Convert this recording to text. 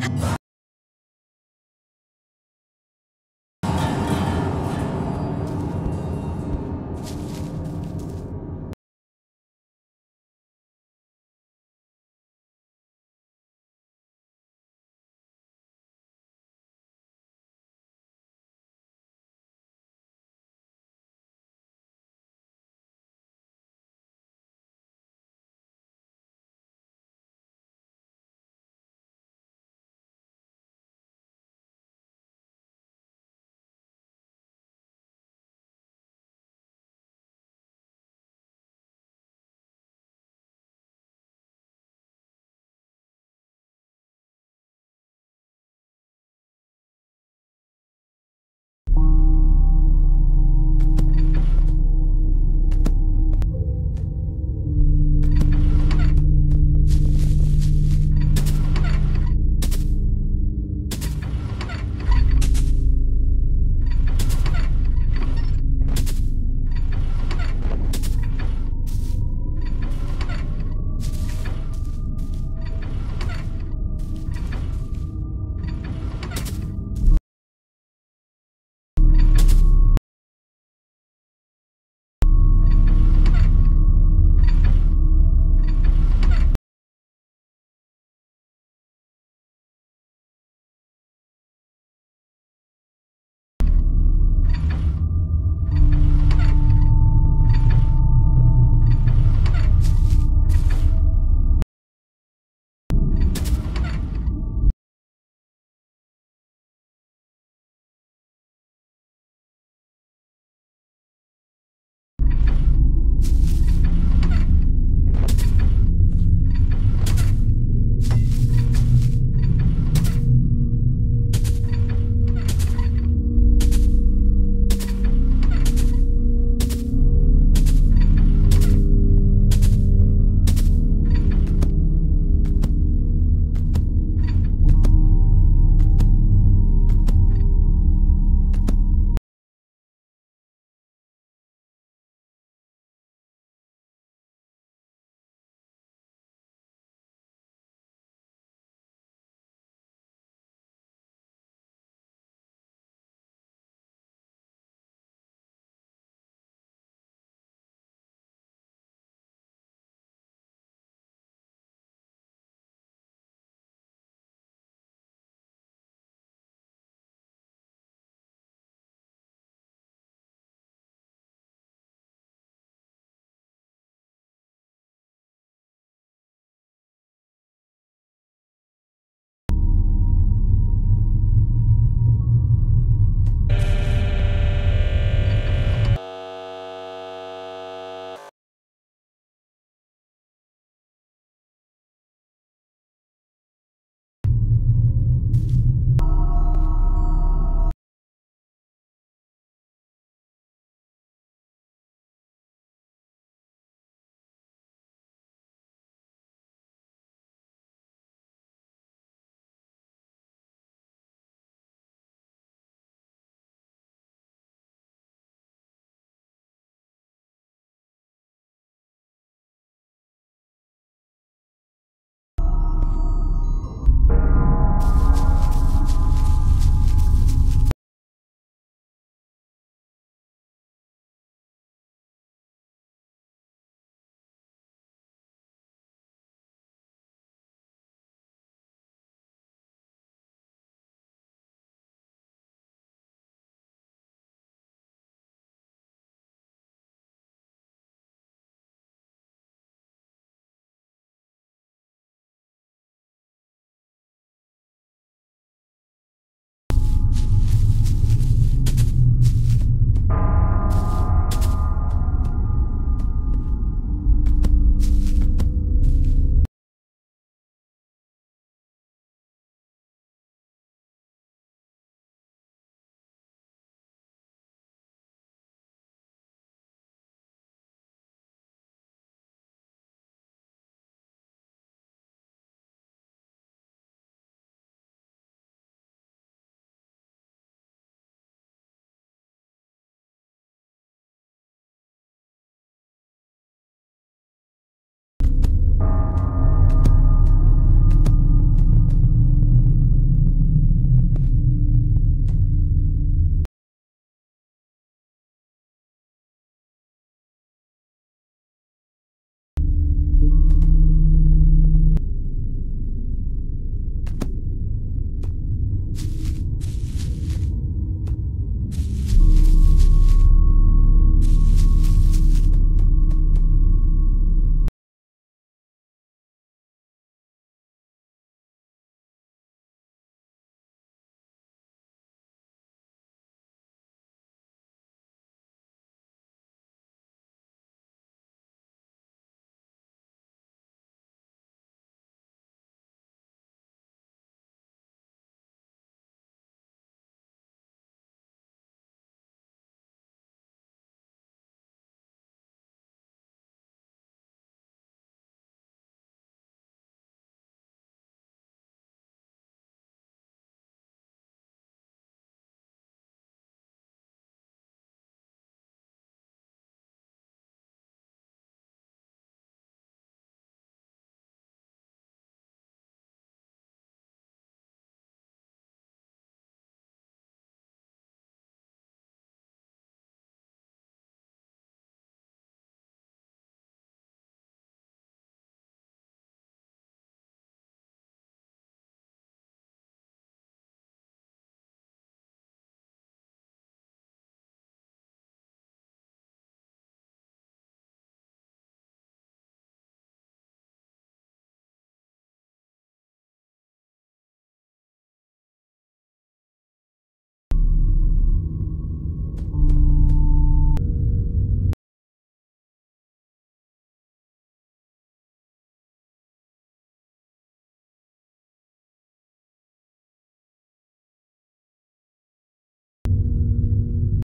Ha!